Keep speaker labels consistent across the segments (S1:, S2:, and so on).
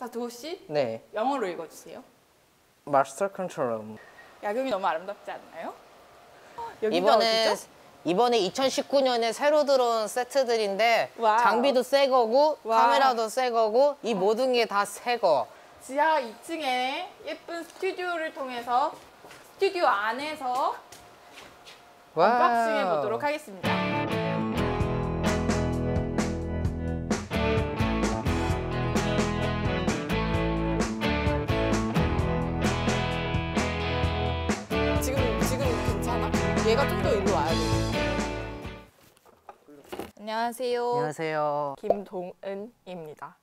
S1: 자 도호 씨
S2: 네.
S1: 영어로 읽어주세요.
S2: Master Control.
S1: 야경이 너무 아름답지 않나요?
S2: 이번에
S1: 어디죠?
S2: 이번에 2019년에 새로 들어온 세트들인데
S1: wow.
S2: 장비도 새 거고
S1: wow.
S2: 카메라도 새 거고 이 모든 게 다 새 거.
S1: 지하 2층에 예쁜 스튜디오를 통해서 스튜디오 안에서 unboxing 해 보도록 하겠습니다. 얘가 좀 더 일로 와야 돼. 안녕하세요.
S2: 안녕하세요.
S1: 김동은입니다.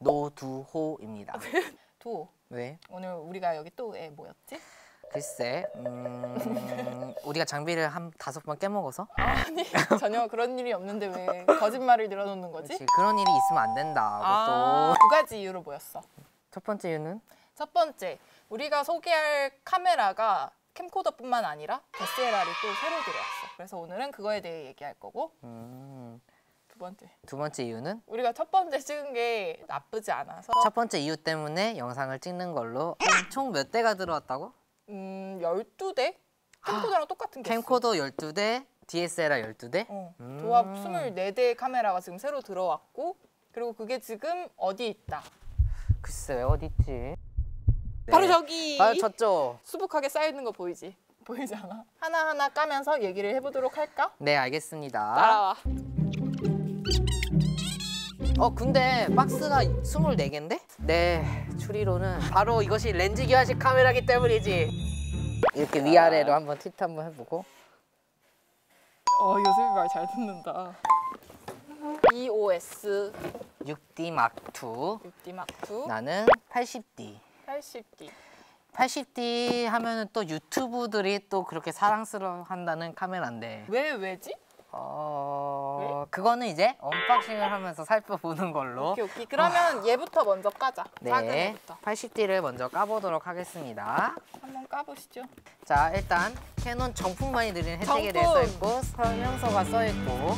S2: 노두호입니다.
S1: 도
S2: 왜?
S1: 오늘 우리가 여기 또 애 뭐였지?
S2: 글쎄, 음, 우리가 장비를 한 다섯 번 깨먹어서
S1: 아니 전혀 그런 일이 없는데 왜 거짓말을 늘어놓는 거지?
S2: 그렇지, 그런 일이 있으면 안 된다.
S1: 아,
S2: 또
S1: 두 가지 이유로 모였어.
S2: 첫 번째 이유는
S1: 첫 번째, 우리가 소개할 카메라가 캠코더뿐만 아니라 DSLR이 또 새로 들어왔어. 그래서 오늘은 그거에 대해 얘기할 거고
S2: 음,
S1: 두 번째,
S2: 두 번째 이유는
S1: 우리가 첫 번째 찍은 게 나쁘지 않아서
S2: 첫 번째 이유 때문에 영상을 찍는 걸로 총 몇 대가 들어왔다고?
S1: 음 12대? 캠코더랑 똑같은 게
S2: 캠코더 12대, DSLR 12대?
S1: 어,
S2: 음.
S1: 도합 24대 카메라가 지금 새로 들어왔고 그리고 그게 지금 어디 있다?
S2: 글쎄 어디 있지?
S1: 바로
S2: 네.
S1: 저기
S2: 아 저쪽.
S1: 수북하게 쌓여있는 거 보이지? 보이지 않아? 하나하나 까면서 얘기를 해보도록 할까?
S2: 네 알겠습니다.
S1: 따라와
S2: 어 근데 박스가 24개인데? 네 추리로는 바로 이것이 렌즈 기화식 카메라기 때문이지. 이렇게 위아래로 한번 팁 한번 해보고.
S1: 어 요셉이 말 잘 듣는다 EOS
S2: 6D Mark II.
S1: 6D Mark II
S2: 나는 80D.
S1: 80D
S2: 80D 하면은 또 유튜버들이 또 그렇게 사랑스러워 한다는 카메라인데.
S1: 왜 왜지?
S2: 어 그거는 이제 unboxing을 하면서 살펴보는 걸로.
S1: 오케이 오케이. 그러면 얘부터 먼저 까자. 작은
S2: 네
S1: 애부터.
S2: 80D를 먼저 까보도록 하겠습니다.
S1: 한번 까보시죠.
S2: 자 일단 캐논 정품만이 드리는 혜택에 대해
S1: 정품!
S2: 써있고 설명서가 써 있고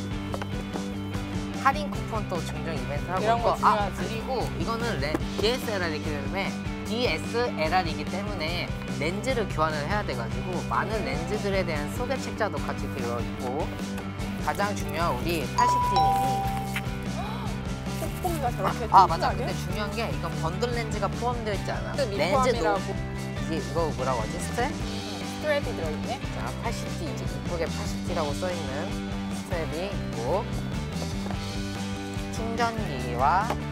S2: 할인 쿠폰도 증정 이벤트 하고
S1: 이런 거
S2: 있고. 아. 그리고 이거는 레, DSLR이기 때문에 DSLR이기 때문에 렌즈를 교환을 해야 돼가지고 많은 렌즈들에 대한 소개 책자도 같이 들어있고 가장 중요한 우리 80D님이
S1: 뽁뽁이가 저렇게
S2: 아 맞아.
S1: 튼튼하게?
S2: 근데 중요한 게 이건 번들 렌즈가 포함되어 있지 않아.
S1: 그
S2: 렌즈도 이게 이거 뭐라고 하지? 스트랩?
S1: 스트랩이 들어있네?
S2: 자 80D 이제 이쁘게 80D라고 써있는 스트랩이 있고 충전기와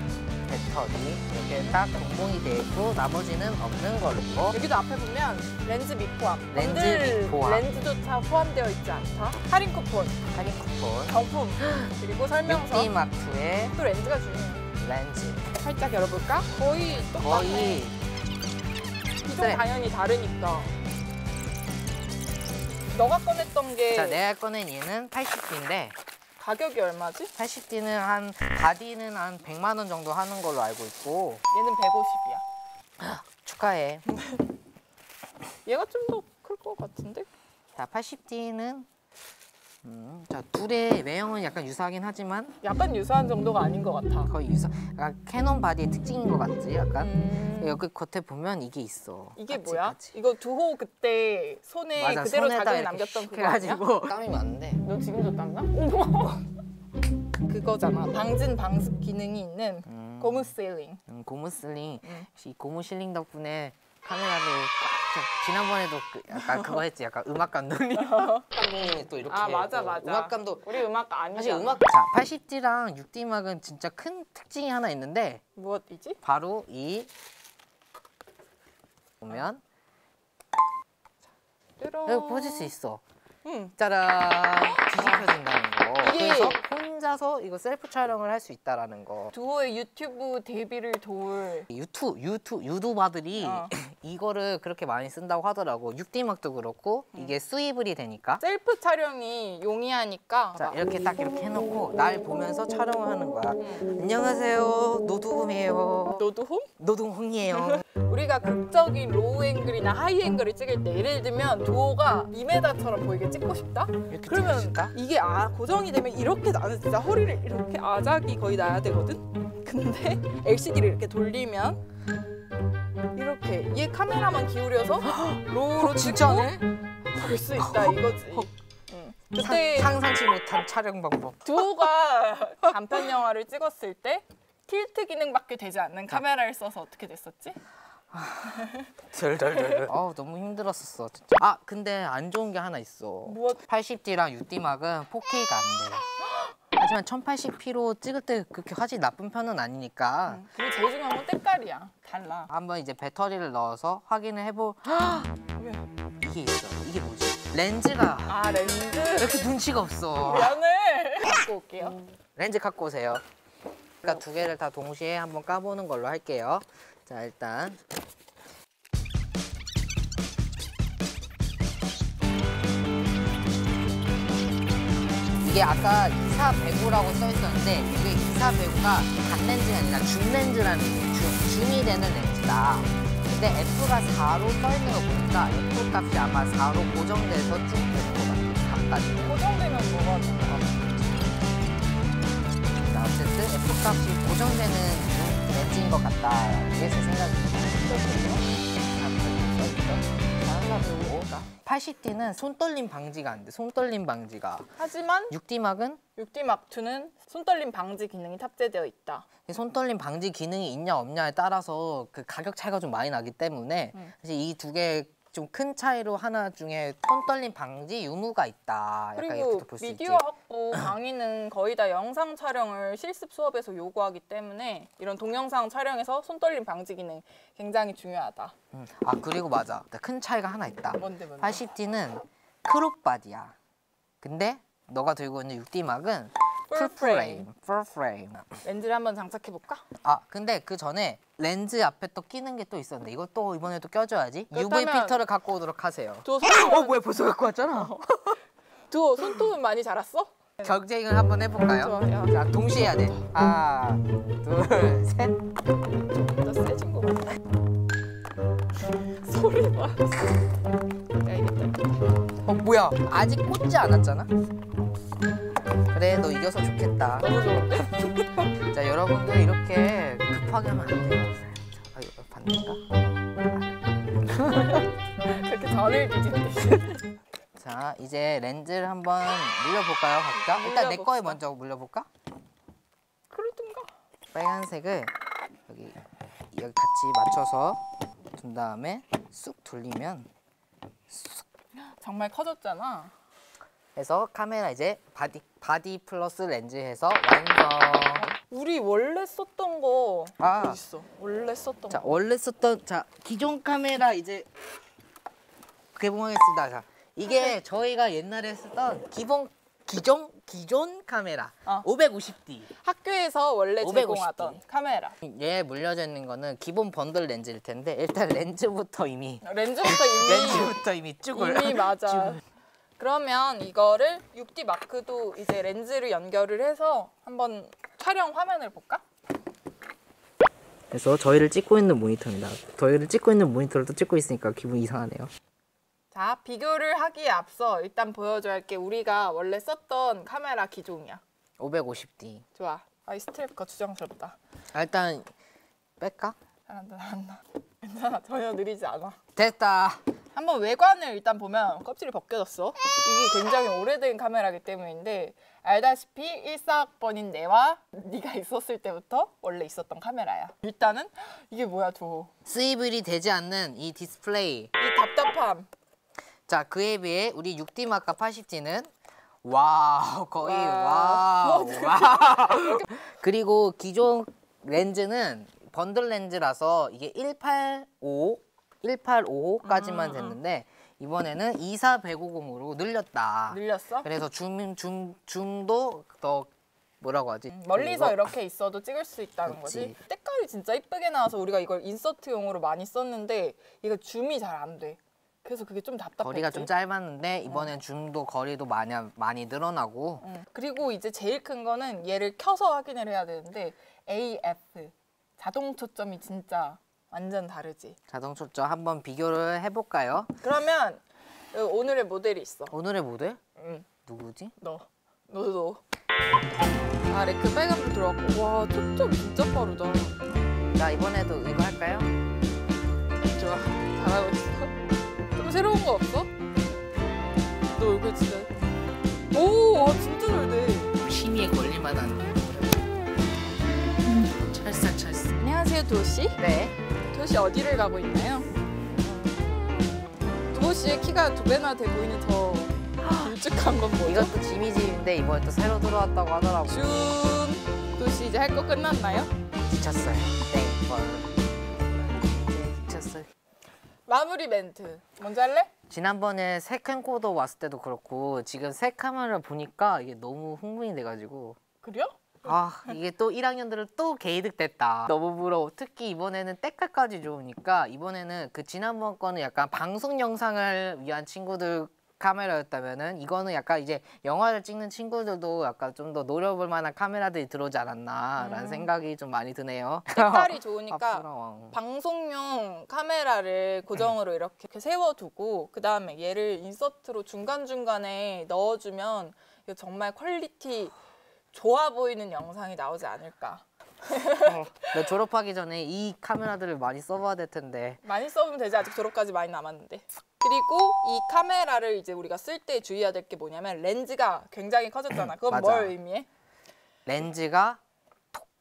S2: 배터리 이렇게 딱 동봉이 되어 있고 나머지는 없는 걸로.
S1: 여기도 앞에 보면 렌즈 미포함.
S2: 렌즈 미포함.
S1: 렌즈조차 포함되어 있지 않다? 할인 쿠폰.
S2: 할인 쿠폰.
S1: 정품. 그리고 설명서.
S2: 6D Mark II
S1: 또 렌즈가 중요해.
S2: 렌즈.
S1: 살짝 열어볼까? 거의 똑같네.
S2: 거의
S1: 기존
S2: 네.
S1: 당연히 다르니까. 너가 꺼냈던 게
S2: 자 내가 꺼낸 얘는 80D인데
S1: 가격이 얼마지?
S2: 80D는 한 body는 한 100만 원 정도 하는 걸로 알고 있고
S1: 얘는 150이야
S2: 축하해
S1: 얘가 좀 더 클 것 같은데?
S2: 자 80D는 음, 자 둘의 외형은 약간 유사하긴 하지만
S1: 약간 유사한 정도가 아닌 것 같아.
S2: 거의 유사 약간 캐논 body의 특징인 것 같지 약간?
S1: 음,
S2: 여기 겉에 보면 이게 있어.
S1: 이게
S2: 같이,
S1: 뭐야?
S2: 같이.
S1: 이거 두호 그때 손에
S2: 맞아
S1: 그대로 자국이 남겼던
S2: 슉
S1: 그거 아니야?
S2: 해가지고. 땀이 많은데.
S1: 너 지금도 땀나? 그거잖아. 방진 방습 기능이 있는
S2: 음,
S1: 고무 세일링.
S2: 음, 고무 실링.
S1: 음.
S2: 이 고무 실링 덕분에 카메라를 꽉 저, 지난번에도 그 약간 그거 했지 약간 음악 감독님. 감독님이 또 이렇게
S1: 아 맞아
S2: 또
S1: 맞아.
S2: 음악 감독.
S1: 우리 음악 아니잖아.
S2: 사실 음악 자 80D랑 6D 음악은 진짜 큰 특징이 하나 있는데
S1: 무엇이지?
S2: 바로 이 보면. 여기 보실 수 있어
S1: 응.
S2: 짜란 뒤집혀진다는 거.
S1: 이게-
S2: 그래서 혼자서 이거 셀프 촬영을 할 수 있다라는 거.
S1: 두호의 유튜브 데뷔를 도울.
S2: 유튜 유튜 유튜버들이
S1: 어.
S2: 이거를 그렇게 많이 쓴다고 하더라고. 6D 음악도 그렇고 이게 수입이 되니까.
S1: 셀프 촬영이 용이하니까.
S2: 자 이렇게 딱 이렇게 해놓고 날 보면서 촬영을 하는 거야. 안녕하세요. 노두홈이에요.
S1: 노드홈?
S2: 노동홍이에요
S1: 우리가 극적인 로우 앵글이나 high angle을 찍을 때 예를 들면 두호가 2m처럼 보이게 찍고 싶다? 그러면
S2: 찍으실까?
S1: 이게 아 고정이 되면 이렇게 나는 진짜 허리를 이렇게 아작이 거의 나야 되거든? 근데 LCD를 이렇게 돌리면 이렇게 얘 카메라만 기울여서 low로
S2: 진짜네?
S1: 볼수 있다 이거지. 응. 그때
S2: 상, 상상치 못한 촬영 방법.
S1: 두호가 단편 영화를 찍었을 때 tilt 기능밖에 되지 않는 카메라를 써서 어떻게 됐었지?
S2: 덜덜덜. 어우 너무 힘들었었어 진짜. 아 근데 안 좋은 게 하나 있어.
S1: 무엇?
S2: 80D랑 6D막은 4K가 안 돼. 하지만 1080p로 찍을 때 그렇게 화질이 나쁜 편은 아니니까
S1: 그리고 제일 중요한 건 때깔이야. 달라.
S2: 한번 이제 배터리를 넣어서 확인을 해보.
S1: 왜?
S2: 이게 있어. 이게 뭐지? 렌즈가
S1: 아 렌즈.
S2: 이렇게 눈치가 없어.
S1: 미안해. 갖고 올게요.
S2: 렌즈 갖고 오세요. 그러니까 두 개를 다 동시에 한번 까보는 걸로 할게요. 자 일단 이게 아까 2400이라고 써 있었는데 이게 2400가 간 렌즈가 아니라 줌 렌즈라는 게 줌, 줌이 되는 렌즈다. 근데 F가 4로 써 있는 거 보니까 F 값이 아마 4로 고정돼서 쭉 되는 것 같아요. 4까지는.
S1: 고정되면 뭐가?
S2: 자, 어쨌든 F 값이 고정되는 렌즈인 것 같다. 이게 제 생각입니다. 80D는 손떨림 방지가 안 돼. 손떨림 방지가.
S1: 하지만
S2: 6D막은
S1: 6D 마크2는 손떨림 방지 기능이 탑재되어 있다.
S2: 손떨림 방지 기능이 있냐 없냐에 따라서 그 가격 차이가 좀 많이 나기 때문에
S1: 음.
S2: 사실 이 두 개 좀 큰 차이로 하나 중에 손 떨림 방지 유무가 있다.
S1: 그리고. 미디어 학부 강의는 거의 다 영상 촬영을 실습 수업에서 요구하기 때문에 이런 동영상 촬영에서 손 떨림 방지 기능 굉장히 중요하다.
S2: 음. 아 그리고 맞아. 큰 차이가 하나 있다.
S1: 뭔데 뭔데?
S2: 80D는 crop body야. 근데 너가 들고 있는 6D막은 full full frame. frame. full frame.
S1: 렌즈를 한번 장착해 볼까?
S2: 아 근데 그 전에 렌즈 앞에 또 끼는 게 또 있었는데 이것도 이번에 또 껴줘야지. UV
S1: 그렇다면-
S2: 필터를 갖고 오도록 하세요.
S1: 손톱은,
S2: 어 뭐야 벌써 갖고 왔잖아.
S1: 두호 손톱은 많이 자랐어?
S2: 경쟁을 한번 해볼까요?
S1: 좋아요.
S2: 자 동시에 해야 돼. 하나, 둘, 셋.
S1: 나 세진 거 같아. 소리 봐. 야.
S2: 어 뭐야? 아직 꽂지 않았잖아. 이겨서 좋겠다.
S1: 너무 좋은데?
S2: 자 여러분들 이렇게 급하게 하면 안 돼요. 자, 아 이거 반대인가?
S1: 그렇게 전을 뒤진대.
S2: 자 이제 렌즈를 한번 물려볼까요 각자? 일단 내
S1: 물려봅시다.
S2: 거에 먼저 물려볼까?
S1: 그러든가.
S2: 빨간색을 여기 여기 같이 맞춰서 둔 다음에 쑥 돌리면
S1: 정말 커졌잖아.
S2: 해서 카메라 이제 body body 플러스 렌즈 해서 완성.
S1: 우리 원래 썼던 거
S2: 아.
S1: 있어? 원래 썼던
S2: 자
S1: 거.
S2: 원래 썼던 자 기존 카메라 이제 개봉하겠습니다. 자 이게 저희가 옛날에 쓰던 기본 기존 기존 카메라
S1: 어.
S2: 550D.
S1: 학교에서 원래
S2: 550D.
S1: 제공하던 카메라.
S2: 얘 물려져 있는 거는 기본 번들 렌즈일 텐데 일단 렌즈부터 이미
S1: 렌즈부터 이미
S2: 렌즈부터 이미 쭈글.
S1: 이미 맞아. 그러면 이거를 6D 마크도 이제 렌즈를 연결을 해서 한번 촬영 화면을 볼까?
S2: 그래서 저희를 찍고 있는 모니터입니다. 저희를 찍고 있는 모니터를 또 찍고 있으니까 기분 이상하네요.
S1: 자, 비교를 하기에 앞서 일단 보여줘야 할 게 우리가 원래 썼던 카메라 기종이야.
S2: 550D.
S1: 좋아. 아, 이 스트랩 주장스럽다.
S2: 아, 일단 뺄까?
S1: 잘한다, 잘한다. 괜찮아, 전혀 느리지 않아.
S2: 됐다.
S1: 한번 외관을 일단 보면 껍질이 벗겨졌어. 이게 굉장히 오래된 카메라기 때문인데 알다시피 14학번인 내와 네가 있었을 때부터 원래 있었던 카메라야. 일단은 이게 뭐야 저.
S2: swivel이 되지 않는 이 디스플레이.
S1: 이 답답함.
S2: 자, 그에 비해 우리 6D 마카 80D는 wow, 거의
S1: 와.
S2: wow. wow. 그리고 기존 렌즈는 번들 렌즈라서 이게 185, 1855까지만
S1: 음, 음.
S2: 됐는데 이번에는 24150으로 늘렸다.
S1: 늘렸어?
S2: 그래서 줌, 줌, 줌도 더 뭐라고 하지?
S1: 음, 멀리서 이렇게 있어도 찍을 수 있다는
S2: 그렇지.
S1: 거지. 색깔이 진짜 이쁘게 나와서 우리가 이걸 인서트용으로 많이 썼는데 이거 줌이 잘 안 돼. 그래서 그게 좀 답답했지.
S2: 거리가 좀 짧았는데 이번엔 줌도 거리도 많이 많이 늘어나고
S1: 응. 그리고 이제 제일 큰 거는 얘를 켜서 확인을 해야 되는데 AF 자동 초점이 진짜 완전 다르지.
S2: 자동 초점 한번 비교를 해볼까요?
S1: 그러면 어, 오늘의 모델이 있어.
S2: 오늘의 모델
S1: 응,
S2: 누구지?
S1: 너, 너도. 아 레크 빨간불 들어왔고 와 초점 진짜 빠르다.
S2: 자 이번에도 이거 할까요?
S1: 좋아 잘하고 있어. 좀 새로운 거 없어? 너 얼굴 진짜 오 와, 진짜 잘 돼.
S2: 심의에 걸릴만한 찰싹찰싹
S1: 안녕하세요 도시.
S2: 네
S1: 도시 어디를 가고 있나요? 도호 씨의 키가 두 배나 돼 보이는 저 길쭉한 건 뭐죠?
S2: 이것도 Jimmy Jib인데 이번에 또 새로 들어왔다고 하더라고
S1: 준 도호 씨 이제 할 거 끝났나요?
S2: 지쳤어요 네 네, 지쳤어요
S1: 마무리 멘트 먼저 할래?
S2: 지난번에 새 캠코더 왔을 때도 그렇고 지금 새 카메라 보니까 이게 너무 흥분이 돼가지고
S1: 그래요?
S2: 아 이게 또 1학년들은 또 개이득됐다 너무 부러워 특히 이번에는 때깔까지 좋으니까 이번에는 그 지난번 거는 약간 방송 영상을 위한 친구들 카메라였다면은 이거는 약간 이제 영화를 찍는 친구들도 약간 좀 더 노려볼 만한 카메라들이 들어오지 않았나라는
S1: 음.
S2: 생각이 좀 많이 드네요
S1: 색깔이
S2: 아,
S1: 좋으니까
S2: 부러워.
S1: 방송용 카메라를 고정으로 이렇게 세워두고 그 다음에 얘를 insert로 중간 중간에 넣어주면 정말 quality 좋아 보이는 영상이 나오지 않을까.
S2: 나 졸업하기 전에 이 카메라들을 많이 써봐야 될 텐데
S1: 많이 써보면 되지 아직 졸업까지 많이 남았는데. 그리고 이 카메라를 이제 우리가 쓸 때 주의해야 될 게 뭐냐면 렌즈가 굉장히 커졌잖아. 그건
S2: 맞아.
S1: 뭘 의미해?
S2: 렌즈가 톡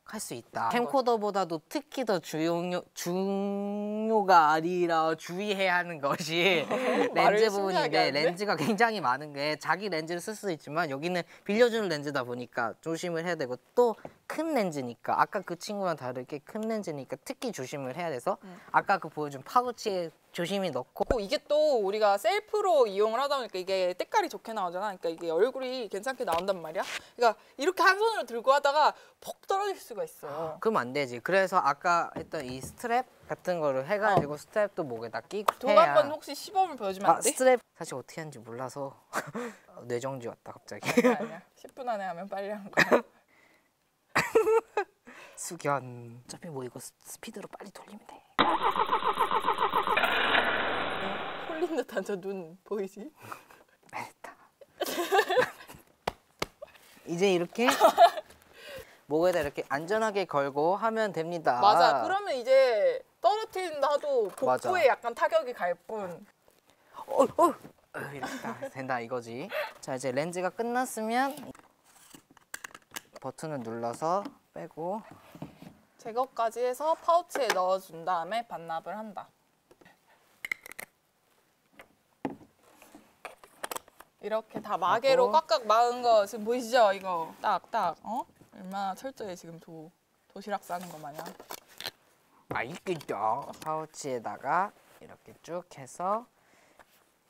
S2: 할 수 있다.
S1: 아,
S2: 캠코더보다도 특히 더 중요 중요가 아니라 주의해야 하는 것이 렌즈 부분인데? 렌즈가 굉장히 많은 게 자기 렌즈를 쓸 수도 있지만 여기는 빌려주는 렌즈다 보니까 조심을 해야 되고 또 큰 렌즈니까 아까 그 친구랑 다르게 큰 렌즈니까 특히 조심을 해야 돼서
S1: 음.
S2: 아까 그 보여준 파우치에 조심히 넣고
S1: 고 이게 또 우리가 셀프로 이용을 하다 보니까 이게 때깔이 좋게 나오잖아. 그러니까 이게 얼굴이 괜찮게 나온단 말이야. 그러니까 이렇게 한 손으로 들고 하다가 퍽 떨어질 수가 있어.
S2: 그러면 안 되지. 그래서 아까 했던 이 스트랩 같은 거를 해가지고 스트랩도 목에다 끼고
S1: 또
S2: 해야
S1: 한번 혹시 시범을 보여주면
S2: 아
S1: 안 돼?
S2: 스트랩 사실 어떻게 하는지 몰라서 뇌정지 왔다 갑자기
S1: 아니야, 아니야. 10분 안에 하면 빨리 한 거야.
S2: 숙연 어차피 뭐 이거 스- 스피드로 빨리 돌리면 돼
S1: 홀린 듯한 저 눈 보이지?
S2: 됐다 이제 이렇게 목에다 이렇게 안전하게 걸고 하면 됩니다
S1: 맞아. 그러면 이제 떨어뜨린다 하도 복부에
S2: 맞아.
S1: 약간 타격이 갈 뿐.
S2: 어, 어. 어, 이렇다 된다 이거지 자 이제 렌즈가 끝났으면 버튼을 눌러서 빼고
S1: 제거까지 해서 파우치에 넣어준 다음에 반납을 한다. 이렇게 다 마개로. 꽉꽉 막은 거 지금 보이시죠? 이거 딱딱 어? 얼마나 철저히 지금 도 도시락 싸는 거 마냥.
S2: 맛있겠죠 파우치에다가 이렇게 쭉 해서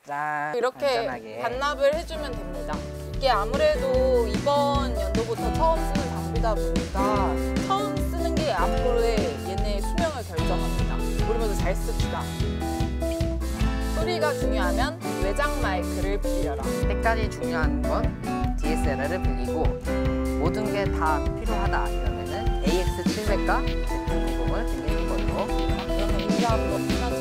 S2: 짠
S1: 이렇게
S2: 안전하게
S1: 반납을 해주면 됩니다. 이게 아무래도 이번 연도부터 처음 쓰는 장비다 보니까 처음 쓰는 게 앞으로의 얘네의 수명을 결정합니다. 우리 모두 잘 씁시다. 소리가 중요하면 외장 마이크를 빌려라.
S2: 때까지 중요한 건 DSLR을 빌리고 모든 게 다 필요하다 이러면은 AX700과 Z90을 빌리는 걸로
S1: 이거는 의미하고 끝나지